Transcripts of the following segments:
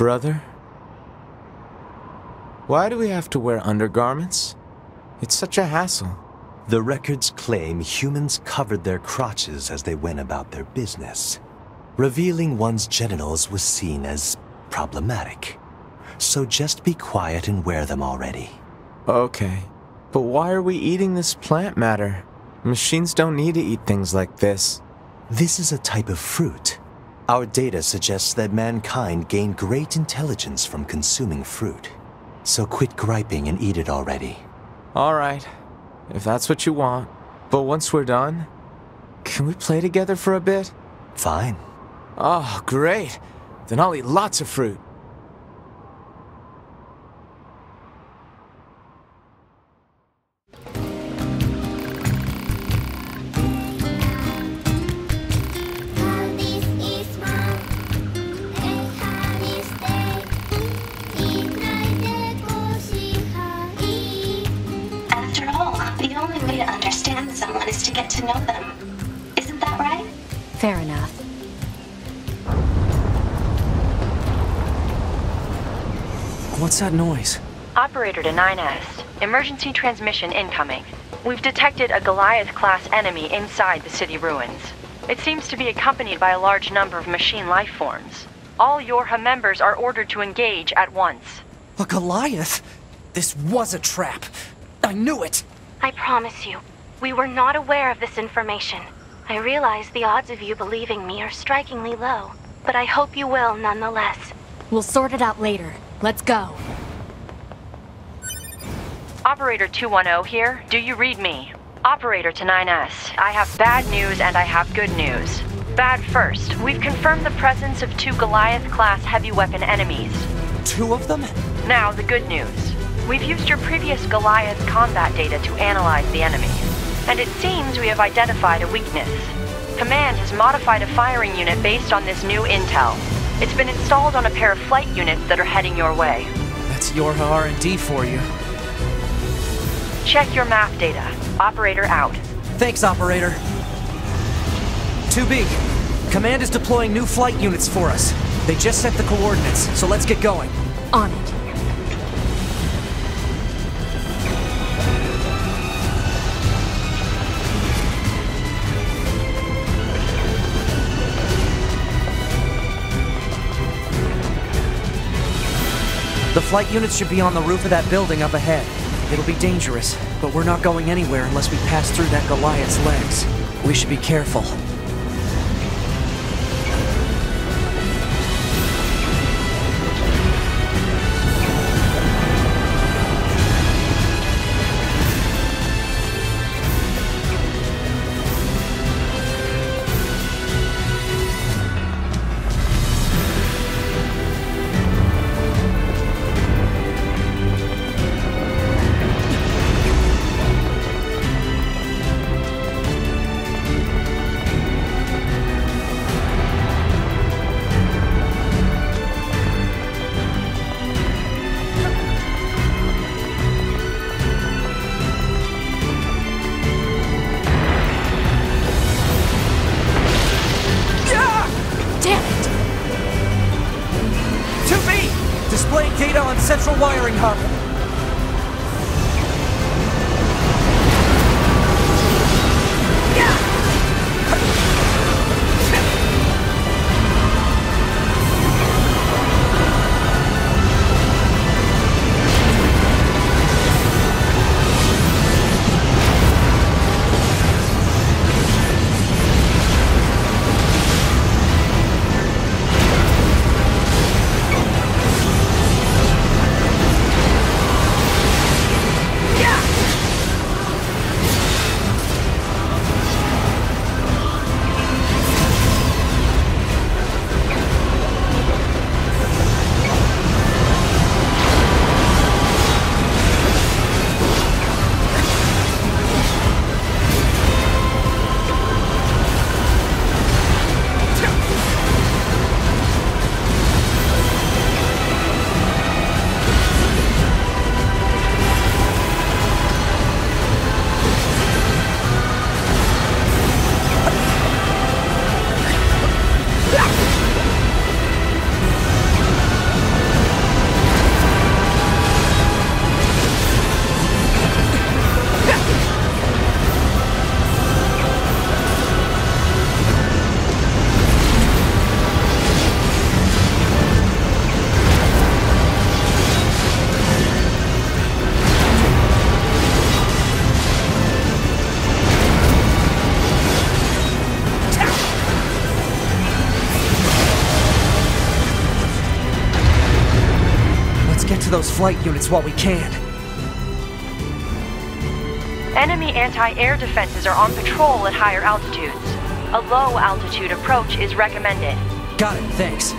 Brother? Why do we have to wear undergarments? It's such a hassle. The records claim humans covered their crotches as they went about their business. Revealing one's genitals was seen as problematic. So just be quiet and wear them already. Okay. But why are we eating this plant matter? Machines don't need to eat things like this. This is a type of fruit. Our data suggests that mankind gained great intelligence from consuming fruit. So quit griping and eat it already. Alright, if that's what you want. But once we're done, can we play together for a bit? Fine. Oh, great. Then I'll eat lots of fruit. Get to know them. Isn't that right? Fair enough. What's that noise? Operator to 9S. Emergency transmission incoming. We've detected a Goliath-class enemy inside the city ruins. It seems to be accompanied by a large number of machine life forms. All Yorha members are ordered to engage at once. A Goliath? This was a trap. I knew it! I promise you, we were not aware of this information. I realize the odds of you believing me are strikingly low, but I hope you will nonetheless. We'll sort it out later. Let's go. Operator 210 here. Do you read me? Operator to 9S. I have bad news and I have good news. Bad first. We've confirmed the presence of two Goliath-class heavy weapon enemies. Two of them? Now, the good news. We've used your previous Goliath combat data to analyze the enemy. And it seems we have identified a weakness. Command has modified a firing unit based on this new intel. It's been installed on a pair of flight units that are heading your way. That's Yorha R&D for you. Check your map data. Operator out. Thanks, operator. 2B, Command is deploying new flight units for us. They just sent the coordinates, so let's get going. On it. The flight units should be on the roof of that building up ahead. It'll be dangerous, but we're not going anywhere unless we pass through that Goliath's legs. We should be careful. Data on central wiring hub. To those flight units while we can. Enemy anti-air defenses are on patrol at higher altitudes. A low altitude approach is recommended. Got it, thanks.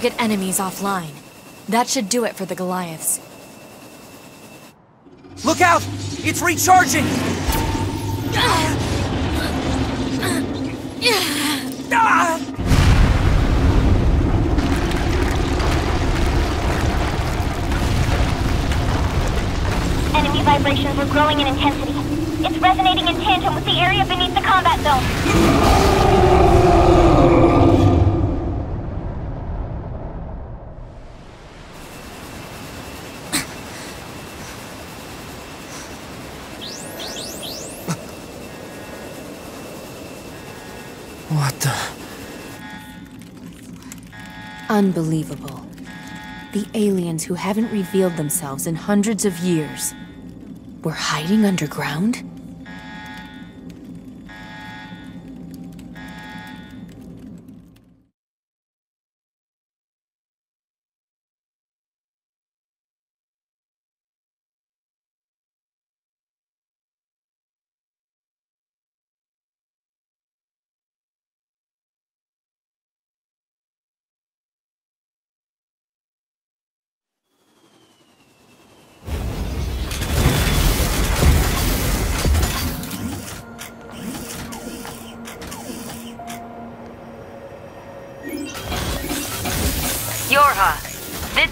Target enemies offline. That should do it for the Goliaths. Look out! It's recharging! Ah! Enemy vibrations were growing in intensity. It's resonating in tandem with the area beneath the combat zone. What the? Unbelievable. The aliens who haven't revealed themselves in hundreds of years were hiding underground?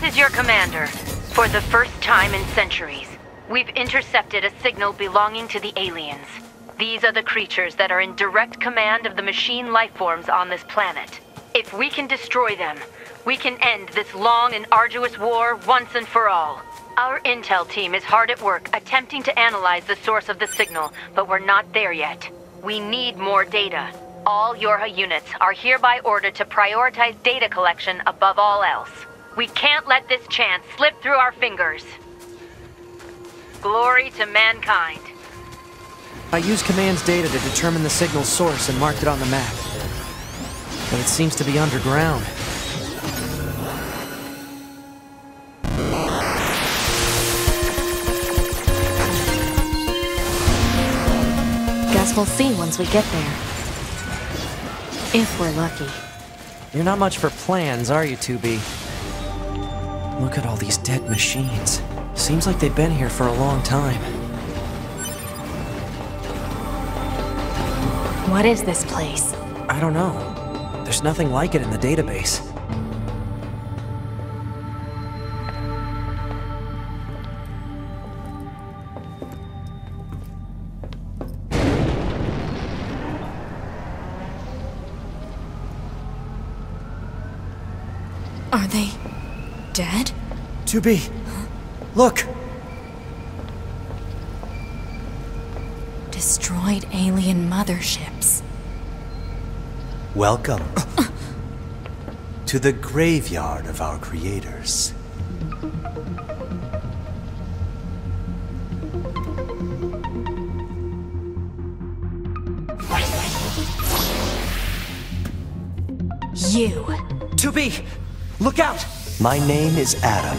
Is your commander. For the first time in centuries, we've intercepted a signal belonging to the aliens. These are the creatures that are in direct command of the machine lifeforms on this planet. If we can destroy them, we can end this long and arduous war once and for all. Our intel team is hard at work attempting to analyze the source of the signal, but we're not there yet. We need more data. All Yorha units are hereby ordered to prioritize data collection above all else. We can't let this chance slip through our fingers. Glory to mankind. I used command's data to determine the signal's source and marked it on the map. But it seems to be underground. Guess we'll see once we get there. If we're lucky. You're not much for plans, are you, 2B? Look at all these dead machines. Seems like they've been here for a long time. What is this place? I don't know. There's nothing like it in the database. Are they dead? 2B! Look! Destroyed alien motherships. Welcome to the graveyard of our creators. You. 2B! Look out! My name is Adam.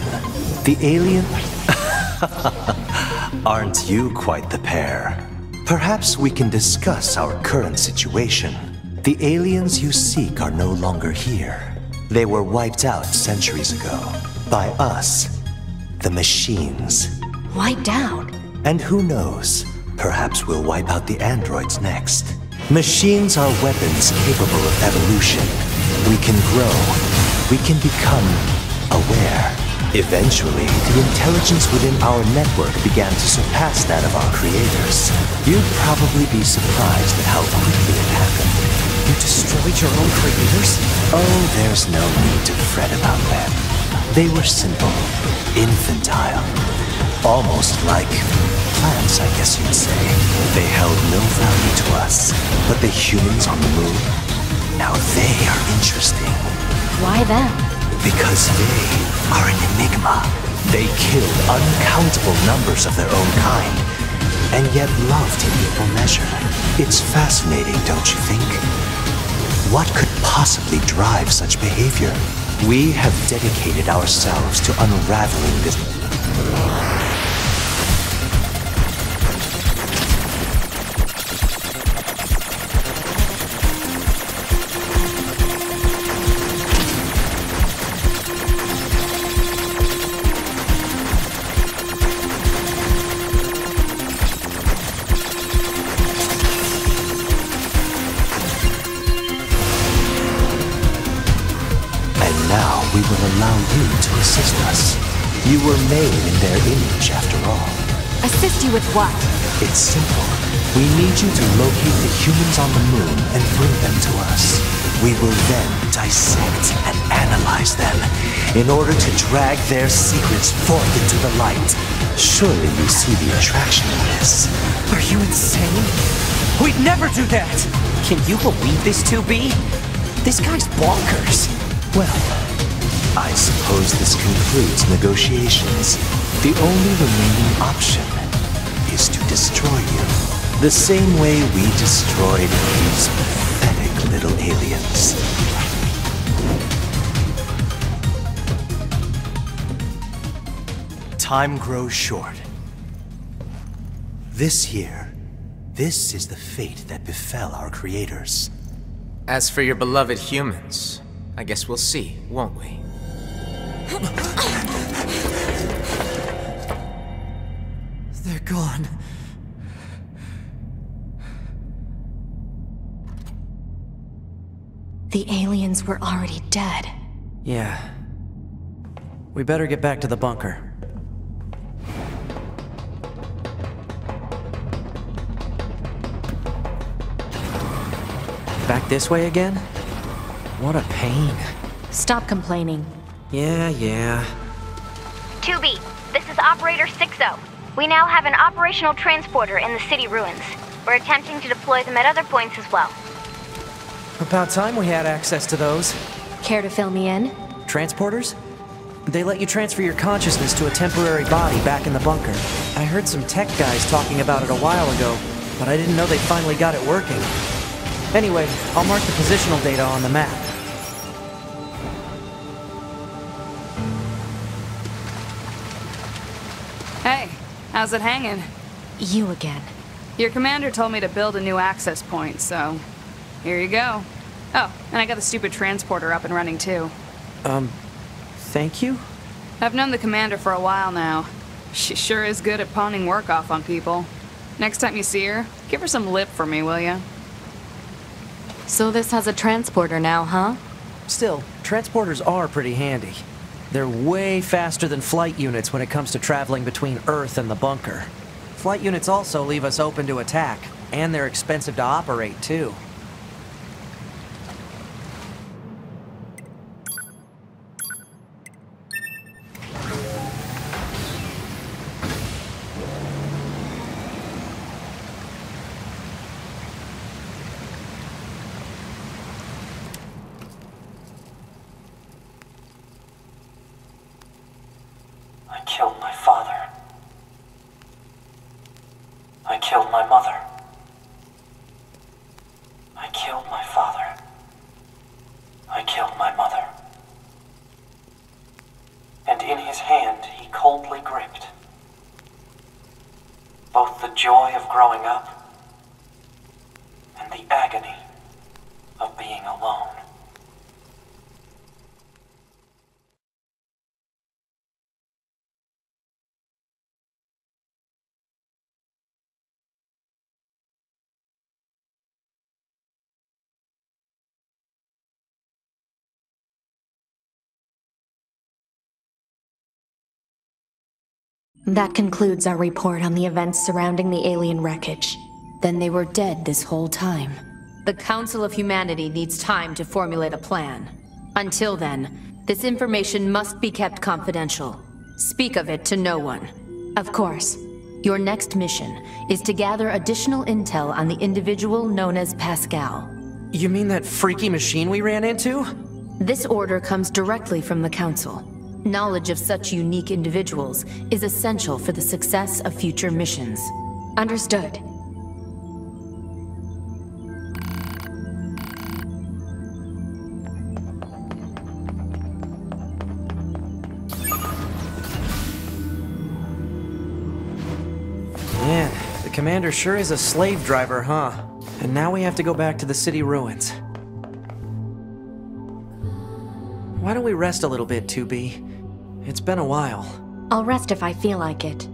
The alien? Aren't you quite the pair? Perhaps we can discuss our current situation. The aliens you seek are no longer here. They were wiped out centuries ago. By us. The machines. Wiped out? And who knows? Perhaps we'll wipe out the androids next. Machines are weapons capable of evolution. We can grow. We can become aware. Eventually, the intelligence within our network began to surpass that of our creators. You'd probably be surprised at how quickly it happened. You destroyed your own creators? Oh, there's no need to fret about them. They were simple, infantile, almost like plants, I guess you'd say. They held no value to us. But the humans on the moon, now they are interesting. Why them? Because they are an enigma. They killed uncountable numbers of their own kind, and yet loved in equal measure. It's fascinating, don't you think? What could possibly drive such behavior? We have dedicated ourselves to unraveling this. With what? It's simple. We need you to locate the humans on the moon and bring them to us. We will then dissect and analyze them in order to drag their secrets forth into the light. Surely you see the attraction in this. Are you insane? We'd never do that! Can you believe this 2B? This guy's bonkers. Well, I suppose this concludes negotiations. The only remaining option is to destroy you. The same way we destroyed these pathetic little aliens. Time grows short. This year, this is the fate that befell our creators. As for your beloved humans, I guess we'll see, won't we? They're gone. The aliens were already dead. Yeah. We better get back to the bunker. Back this way again? What a pain. Stop complaining. Yeah, yeah. 2B, this is Operator 60. We now have an operational transporter in the city ruins. We're attempting to deploy them at other points as well. About time we had access to those. Care to fill me in? Transporters? They let you transfer your consciousness to a temporary body back in the bunker. I heard some tech guys talking about it a while ago, but I didn't know they finally got it working. Anyway, I'll mark the positional data on the map. How's it hanging? You again. Your commander told me to build a new access point, so here you go. Oh, and I got the stupid transporter up and running too. Um, thank you? I've known the commander for a while now. She sure is good at pawning work off on people. Next time you see her, give her some lip for me, will ya? So this has a transporter now, huh? Still, transporters are pretty handy. They're way faster than flight units when it comes to traveling between Earth and the bunker. Flight units also leave us open to attack, and they're expensive to operate, too. I killed my father. I killed my mother. I killed my father. I killed my mother. And in his hand he coldly gripped both the joy of growing up and the agony of being alone. That concludes our report on the events surrounding the alien wreckage. Then they were dead this whole time. The Council of Humanity needs time to formulate a plan. Until then, this information must be kept confidential. Speak of it to no one. Of course, your next mission is to gather additional intel on the individual known as Pascal. You mean that freaky machine we ran into? This order comes directly from the Council. Knowledge of such unique individuals is essential for the success of future missions. Understood. Man, the commander sure is a slave driver, huh? And now we have to go back to the city ruins. Why don't we rest a little bit, 2B? It's been a while. I'll rest if I feel like it.